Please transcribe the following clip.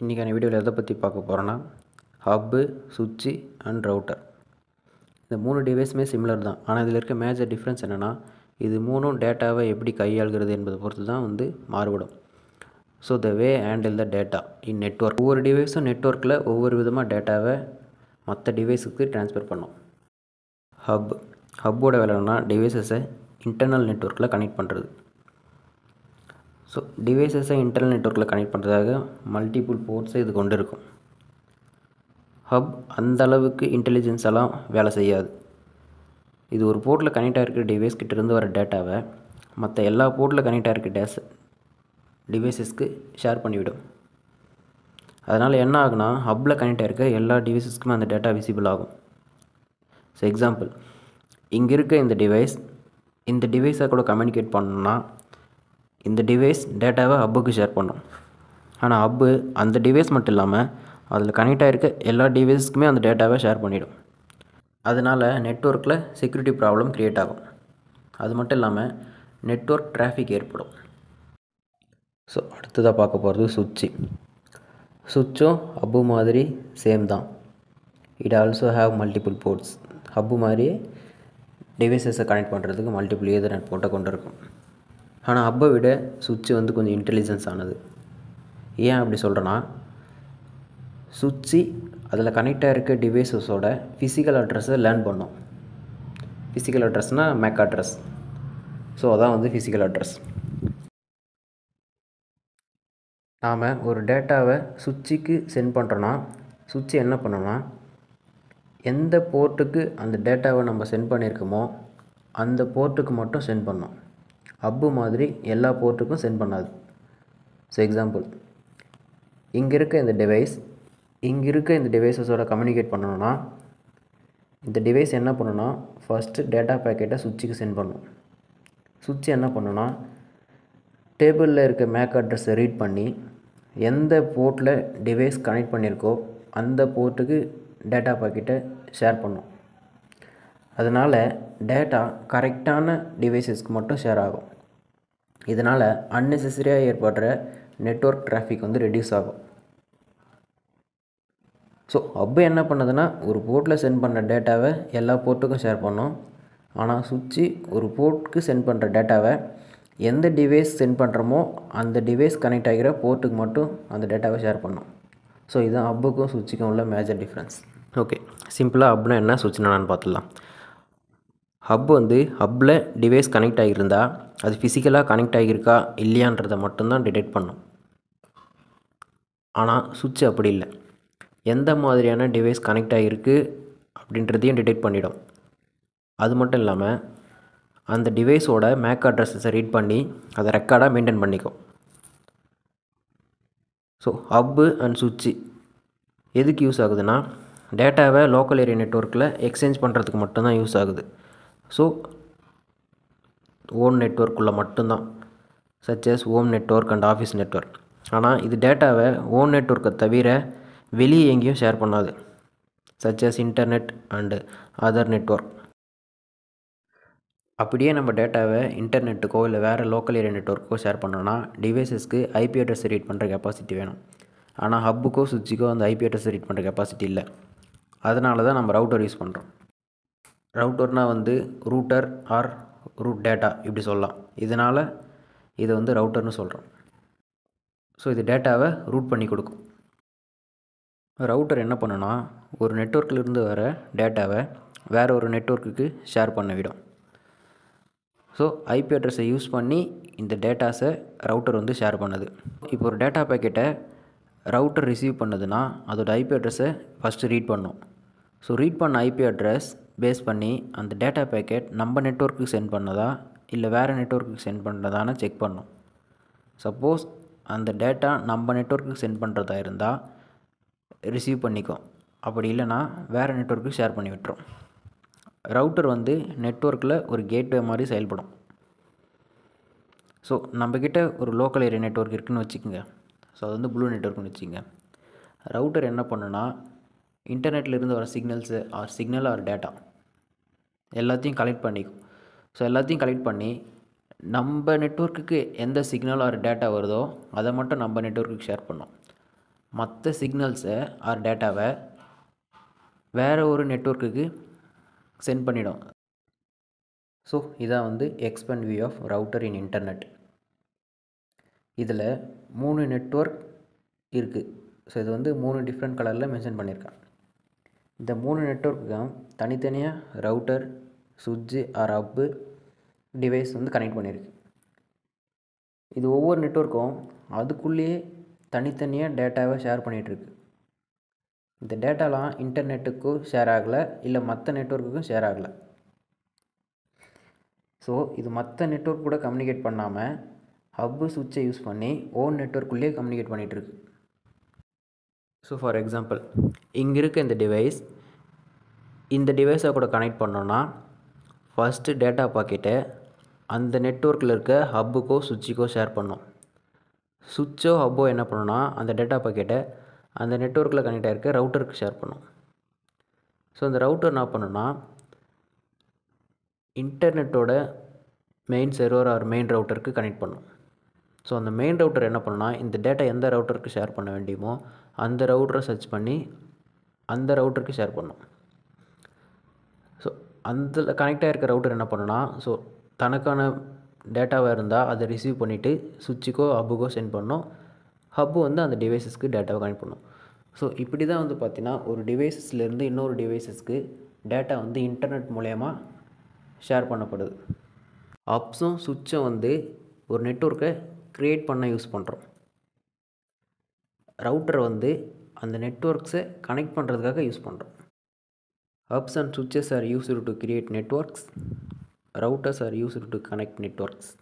இன்றைக்கான வீடியோவில் எதை பற்றி பார்க்க போகிறோன்னா ஹப்பு சுவிட்சு அண்ட் ரவுட்டர் இந்த மூணு டிவைஸுமே சிமிலர் தான். ஆனால் இதில் இருக்க மேஜர் டிஃப்ரென்ஸ் என்னென்னா இது மூணும் டேட்டாவை எப்படி கையாளுகிறது என்பதை பொறுத்து தான் வந்து மாறுபடும். So the way handle the data in network ஒவ்வொரு டிவைஸும் நெட்ஒர்க்கில் ஒவ்வொரு விதமாக டேட்டாவை மற்ற டிவைஸுக்கு டிரான்ஸ்ஃபர் பண்ணும். ஹப் ஹப்போட வேலைன்னா டிவைஸஸை டிவைசஸை இன்டர்னல் நெட்ஒர்க்கில் கனெக்ட் பண்ணுறது ஸோ டிவைசஸை இன்டர்னல் நெட்ஒர்க்கில் கனெக்ட் பண்ணுறதாக மல்டிபிள் போர்ட்ஸை இது கொண்டு இருக்கும் ஹப் அந்த அளவுக்கு இன்டெலிஜென்ஸ் எல்லாம் வேலை செய்யாது. இது ஒரு போர்ட்டில் கனெக்ட் ஆகிருக்கிற டிவைஸ் கிட்டேருந்து வர டேட்டாவை மற்ற எல்லா போர்ட்டில் கனெக்ட் ஆகிருக்க டேஸ் டிவைசஸ்க்கு ஷேர் பண்ணிவிடும். அதனால் என்ன ஆகுனா ஹப்பில் கனெக்ட் ஆகிருக்க எல்லா டிவைசஸ்க்குமே அந்த டேட்டா விசிபிள் ஆகும். ஸோ எக்ஸாம்பிள் இங்கே இருக்க இந்த டிவைஸ் இந்த டிவைஸை கூட கம்யூனிகேட் பண்ணணும்னா இந்த டிவைஸ் டேட்டாவை ஹப்புக்கு ஷேர் பண்ணும். ஆனால் ஹப்பு அந்த டிவைஸ் மட்டும் இல்லாமல் அதில் கனெக்ட் ஆகிருக்க எல்லா டிவைஸ்க்குமே அந்த டேட்டாவை ஷேர் பண்ணிவிடும் அதனால் நெட்ஒர்க்கில் செக்யூரிட்டி ப்ராப்ளம் க்ரியேட் ஆகும். அது மட்டும் இல்லாமல் நெட்ஒர்க் டிராஃபிக் ஏற்படும். ஸோ அடுத்ததாக பார்க்க போகிறது சுவிட்சு. சுவிட்சும் ஹப்பு மாதிரி சேம் தான். It also have multiple ports hub மாதிரியே டிவைசஸை கனெக்ட் பண்ணுறதுக்கு மல்டிபிள் ஏதர்நெட் போட்டை கொண்டு இருக்கும் ஆனால் அப்போ விட சுவிட்சு வந்து கொஞ்சம் இன்டெலிஜென்ஸ் ஆனது. ஏன் அப்படி சொல்கிறேன்னா சுவிட்சு அதில் கனெக்டாக இருக்க டிவைசஸோட ஃபிசிக்கல் அட்ரஸை லேர்ன் பண்ணும். ஃபிசிக்கல் அட்ரஸ்னால் மேக் அட்ரஸ் ஸோ அதான் வந்து ஃபிசிக்கல் அட்ரஸ் நாம் ஒரு டேட்டாவை சுவிட்சுக்கு சென்ட் பண்ணுறோன்னா சுவிட்சு என்ன பண்ணோன்னா எந்த போர்ட்டுக்கு அந்த டேட்டாவை நம்ம சென்ட் பண்ணியிருக்கோமோ அந்த போர்ட்டுக்கு மட்டும் சென்ட் பண்ணோம். ஹப்பு மாதிரி எல்லா போர்ட்டுக்கும் சென்ட் பண்ணாது. ஸோ எக்ஸாம்பிள் இங்கே இருக்க இந்த டிவைஸ் இங்கே இருக்க இந்த டிவைஸஸோட கம்யூனிகேட் பண்ணணும்னா இந்த டிவைஸ் என்ன பண்ணுன்னா ஃபஸ்ட்டு டேட்டா பேக்கெட்டை சுவிட்சுக்கு சென்ட் பண்ணும். சுவிட்ச் என்ன பண்ணுன்னா டேபிளில் இருக்க மேக் அட்ரஸை ரீட் பண்ணி எந்த போர்ட்டில் டிவைஸ் கனெக்ட் பண்ணியிருக்கோ அந்த போர்ட்டுக்கு டேட்டா பாக்கெட்டை ஷேர் பண்ணும். அதனால் டேட்டா கரெக்டான டிவைசஸ்க்கு மட்டும் ஷேர் ஆகும். இதனால் அன்னெசரியாக ஏற்படுற நெட்ஒர்க் டிராஃபிக் வந்து ரெடியூஸ் ஆகும். ஸோ அப்போ என்ன பண்ணுதுன்னா ஒரு போர்ட்டில் சென்ட் பண்ண டேட்டாவை எல்லா போர்ட்டுக்கும் ஷேர் பண்ணும். ஆனால் சுவிட்சு ஒரு போர்ட்டுக்கு சென்ட் பண்ணுற டேட்டாவை எந்த டிவைஸ் சென்ட் பண்ணுறோமோ அந்த டிவைஸ் கனெக்ட் ஆகிற போர்ட்டுக்கு மட்டும் அந்த டேட்டாவை ஷேர் பண்ணும். ஸோ இதுதான் அப்புக்கும் சுவிட்சுக்கும் உள்ள மேஜர் டிஃப்ரென்ஸ் ஓகே சிம்பிளாக ஹப்னா என்ன சுவிட்ச் என்னன்னு பார்த்துடலாம். ஹப் வந்து ஹப்பில் டிவைஸ் கனெக்ட் ஆகியிருந்தால் அது ஃபிசிக்கலாக கனெக்ட் ஆகியிருக்கா இல்லையான்றதை மட்டும்தான் டிடெக்ட் பண்ணும். ஆனால் சுவிட்ச் அப்படி இல்லை. எந்த மாதிரியான டிவைஸ் கனெக்ட் ஆகிருக்கு அப்படின்றதையும் டிடெக்ட் பண்ணிடும். அது மட்டும் இல்லாமல் அந்த டிவைஸோட மேக் அட்ரஸஸை ரீட் பண்ணி அதை ரெக்கார்டாக மெயின்டைன் பண்ணிக்கும். ஸோ ஹப்பு அண்ட் சுவிட்சு எதுக்கு யூஸ் ஆகுதுன்னா டேட்டாவை லோக்கல் ஏரியா நெட்ஒர்க்கில் எக்ஸ்சேஞ்ச் பண்ணுறதுக்கு மட்டும்தான் யூஸ் ஆகுது. ஸோ ஓம் நெட்ஒர்க்குள்ளே மட்டும்தான் such as home network and office network ஆனால் இது டேட்டாவை ஓம் நெட்ஒர்க்கை தவிர வெளியே எங்கேயும் ஷேர் பண்ணாது. Such as internet and other network அப்படியே நம்ம டேட்டாவை இன்டர்நெட்டுக்கோ இல்லை வேறு லோக்கல் ஏரியா நெட்ஒர்க்கோ ஷேர் பண்ணோன்னா டிவைசஸ்க்கு ஐபி அட்ரஸ் ரீட் பண்ணுற கெப்பாசிட்டி வேணும். ஆனால் ஹப்புக்கோ சுவிட்சுக்கோ அந்த ஐபி அட்ரஸ் ரீட் பண்ணுற கெப்பாசிட்டி இல்லை. அதனால தான் நம்ம ரவுட்டர் யூஸ் பண்ணுறோம் ரவுட்டர்னால் வந்து ரூட்டர் ஆர் ரூட் டேட்டா இப்படி சொல்லலாம். இதனால் இதை வந்து ரவுட்டர்னு சொல்கிறோம் ஸோ இது டேட்டாவை ரூட் பண்ணி கொடுக்கும். ரவுட்டர் என்ன பண்ணுன்னா ஒரு நெட்ஒர்க்கிலிருந்து வர டேட்டாவை வேறு ஒரு நெட்ஒர்க்குக்கு ஷேர் பண்ண விடும் ஸோ ஐபி அட்ரஸை யூஸ் பண்ணி இந்த டேட்டாஸை ரவுட்டர் வந்து ஷேர் பண்ணுது. இப்போ ஒரு டேட்டா பேக்கெட்டை ரவுட்டர் ரிசீவ் பண்ணுதுன்னா அதோடய ஐபி அட்ரஸை ஃபஸ்ட்டு ரீட் பண்ணும். ஸோ ரீட் பண்ண ஐபி அட்ரஸ் பேஸ் பண்ணி அந்த டேட்டா பேக்கெட் நம்ம நெட்ஒர்க்குக்கு சென்ட் பண்ணதா? இல்லை வேறு நெட்ஒர்க்குக்கு சென்ட் பண்ணுறதான்னு செக் பண்ணும். சப்போஸ் அந்த டேட்டா நம்ம நெட்ஒர்க்குக்கு சென்ட் பண்ணுறதா இருந்தால் ரிசீவ் பண்ணிக்கும். அப்படி இல்லைன்னா வேறு நெட்ஒர்க்குக்கு ஷேர் பண்ணி விட்டுரும். ரவுட்டர் வந்து நெட்ஒர்க்கில் ஒரு கேட்வே மாதிரி செயல்படும். ஸோ நம்மக்கிட்ட ஒரு லோக்கல் ஏரியா நெட்ஒர்க் இருக்குதுன்னு வச்சுக்கோங்க. ஸோ அது வந்து ப்ளூ நெட்ஒர்க்னு வச்சுக்கோங்க. ரவுட்டர் என்ன பண்ணுன்னா இன்டர்நெட்டில் இருந்து வர signals or signal or data எல்லாத்தையும் கலெக்ட் பண்ணிக்கும். ஸோ எல்லாத்தையும் கலெக்ட் பண்ணி நம்ம நெட்ஒர்க்குக்கு எந்த சிக்னல் ஆர் டேட்டா வருதோ அதை மட்டும் நம்ம நெட்ஒர்க்குக்கு ஷேர் பண்ணோம். மற்ற சிக்னல்ஸை ஆர் டேட்டாவை வேறு ஒரு நெட்ஒர்க்குக்கு சென்ட் பண்ணிடும். ஸோ இதான் வந்து expand view of router in internet இதில் மூணு நெட்ஒர்க் இருக்குது ஸோ இது வந்து மூணு டிஃப்ரெண்ட் கலரில் மென்ஷன் பண்ணியிருக்கேன் இந்த மூணு நெட்ஒர்க்குக்கும் தனித்தனியாக ரவுட்டர் சுவிட்சு ஆர் அப்பு டிவைஸ் வந்து கனெக்ட் பண்ணியிருக்கு. இது ஒவ்வொரு நெட்ஒர்க்கும் அதுக்குள்ளேயே தனித்தனியாக டேட்டாவை ஷேர் பண்ணிகிட்ருக்கு இந்த டேட்டாலாம் இன்டர்நெட்டுக்கும் ஷேர் ஆகலை இல்லை மற்ற நெட்ஒர்க்குக்கும் ஷேர் ஆகலை. ஸோ இது மற்ற நெட்ஒர்க் கூட கம்யூனிகேட் பண்ணாமல் ஹப்பு சுவிட்சை யூஸ் பண்ணி ஓன் நெட்ஒர்க்குள்ளேயே கம்யூனிகேட் பண்ணிகிட்ருக்கு ஸோ ஃபார் எக்ஸாம்பிள் இங்கே இருக்க இந்த டிவைஸ் இந்த டிவைஸை கூட கனெக்ட் பண்ணோன்னா ஃபஸ்ட்டு டேட்டா பாக்கெட்டை அந்த நெட்ஒர்க்கில் இருக்க ஹப்புக்கோ சுவிட்சுக்கோ ஷேர் பண்ணும். சுவிட்சோ ஹப்போ என்ன பண்ணுன்னா அந்த டேட்டா பாக்கெட்டை அந்த நெட்ஒர்க்கில் கனெக்ட் ஆகிருக்க ரவுட்டருக்கு ஷேர் பண்ணும். ஸோ அந்த ரவுட்டர் என்ன பண்ணுன்னா இன்டர்நெட்டோட மெயின் சர்வர் ஆர் மெயின் ரவுட்டருக்கு கனெக்ட் பண்ணும். ஸோ அந்த மெயின் ரவுட்டர் என்ன பண்ணுன்னா இந்த டேட்டா எந்த ரவுட்டருக்கு ஷேர் பண்ண வேண்டியமோ அந்த ரவுட்டரை சர்ச் பண்ணி அந்த ரவுட்டருக்கு ஷேர் பண்ணும். அந்த கனெக்ட் ஆகிருக்க ரவுட்டர் என்ன பண்ணுன்னா ஸோ தனக்கான டேட்டாவாக இருந்தால் அதை ரிசீவ் பண்ணிவிட்டு சுவிட்சுக்கோ ஹப்புக்கோ சென்ட் பண்ணோம். ஹப்பு வந்து அந்த டிவைஸஸ்க்கு டேட்டாவை கனெக்ட் பண்ணும். ஸோ இப்படி தான் வந்து பார்த்திங்கன்னா ஒரு டிவைஸஸ்லேருந்து இன்னொரு டிவைஸஸ்க்கு டேட்டா வந்து இன்டர்நெட் மூலயமா ஷேர் பண்ணப்படுது. அப்ஸும் சுவிட்சும் வந்து ஒரு நெட்ஒர்க்கை க்ரியேட் பண்ண யூஸ் பண்ணுறோம் ரவுட்டரை வந்து அந்த நெட்ஒர்க்ஸை கனெக்ட் பண்ணுறதுக்காக யூஸ் பண்ணுறோம் Hubs and switches are used to create networks. Routers are used to connect networks.